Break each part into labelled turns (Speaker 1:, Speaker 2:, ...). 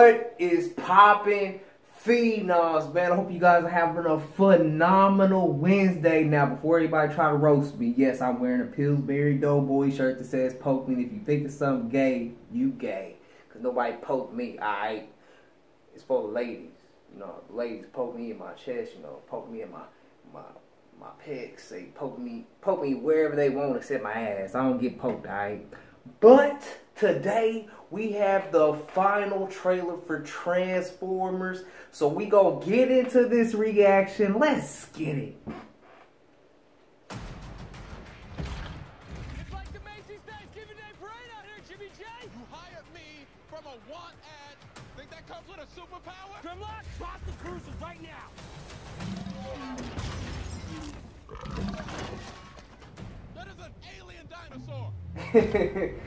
Speaker 1: What is popping? Phenoms, man. I hope you guys are having a phenomenal Wednesday. Now, before anybody try to roast me, yes, I'm wearing a Pillsbury Doughboy shirt that says poke me. If you think it's something gay, you gay. Because nobody poked me, alright? It's for the ladies. You know, the ladies poke me in my chest, you know, poke me in my my my pecs, say poke me poke me wherever they want except my ass. I don't get poked, alright? But today we have the final trailer for Transformers. So we gonna get into this reaction. Let's get it.
Speaker 2: It's like the Macy's Thanksgiving Day Parade out here, Jimmy J.
Speaker 3: You hired me from a want ad. Think that comes with a superpower?
Speaker 2: Grimlock, spot the cruisers right now.
Speaker 1: Them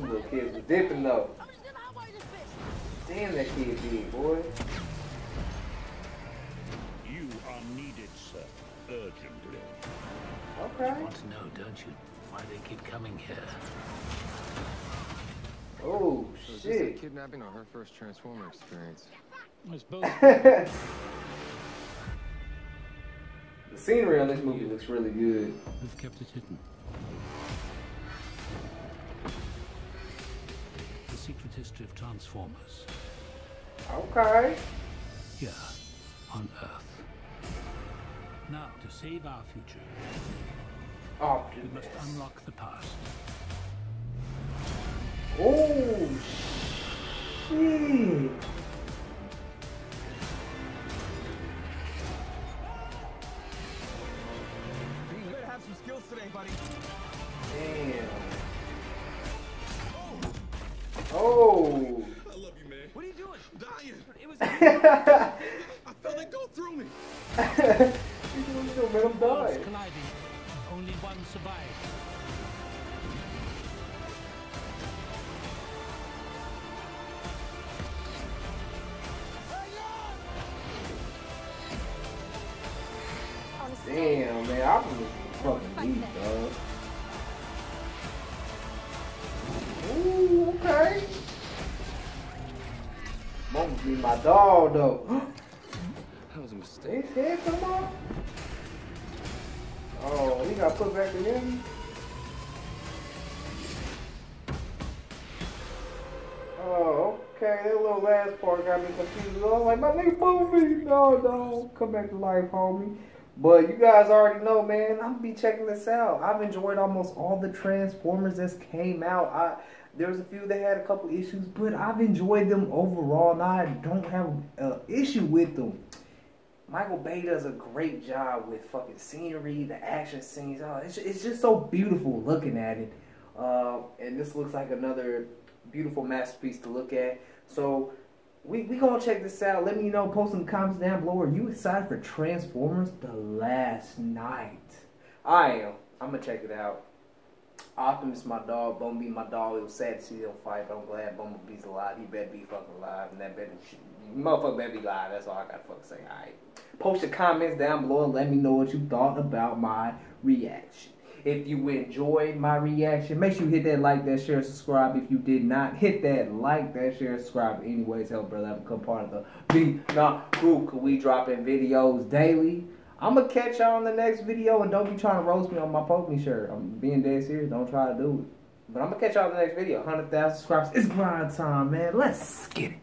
Speaker 1: little kids was dipping though. Damn, that kid big, boy.
Speaker 4: You are needed, sir, urgently.
Speaker 1: Okay.
Speaker 5: want to know, don't you, why they keep coming here?
Speaker 1: Oh,
Speaker 6: So is this a
Speaker 1: shit.
Speaker 6: kidnapping or her first Transformer experience?
Speaker 5: It's both.
Speaker 1: The scenery on this movie looks really good.
Speaker 5: We've kept it hidden. The secret history of Transformers
Speaker 1: Okay.
Speaker 5: here on Earth. Now, to save our future, we must unlock the past.
Speaker 1: Oh, shit.
Speaker 3: Some skills today, buddy.
Speaker 1: Damn. Oh.
Speaker 3: I love you, man.
Speaker 2: What are you doing?
Speaker 3: I'm dying.
Speaker 2: It was.
Speaker 3: I felt it go through me.
Speaker 1: you gonna let him die.
Speaker 5: colliding. Only one survived.
Speaker 1: Damn, man, I was fucking deep, dog. Ooh, okay. Mama be my dog, though.
Speaker 6: That was a mistake.
Speaker 1: His head come off? Oh, he got put back together? Oh, okay. That little last part got me confused. I was like, my nigga Bumblebee. No, no. Come back to life, homie. But you guys already know, man. I'm be checking this out. I've enjoyed almost all the Transformers that's came out. I there's a few that had a couple issues, but I've enjoyed them overall, and I don't have an issue with them. Michael Bay does a great job with fucking scenery, the action scenes. Oh, it's, it's just so beautiful looking at it. Uh, and this looks like another beautiful masterpiece to look at. So we we gonna check this out. Let me know. Post some comments down below. Are you excited for Transformers: The Last Knight? I am. I'm gonna check it out. Optimus, my dog. Bumblebee, my dog. It was sad to see them fight, but I'm glad Bumblebee's alive. He better be fucking alive, and that better, shit. motherfucker better be alive. That's all I gotta fucking say. All right. Post your comments down below and let me know what you thought about my reaction. If you enjoyed my reaction, make sure you hit that like, that share, subscribe. If you did not, hit that like, that share, subscribe. Anyways, help brother become part of the Be Not Crew. Cause we dropping videos daily. I'm gonna catch y'all on the next video and don't be trying to roast me on my poke me shirt. I'm being dead serious. Don't try to do it. But I'm gonna catch y'all on the next video. 100,000 subscribers. It's grind time, man. Let's get it.